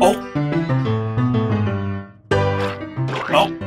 어? 어?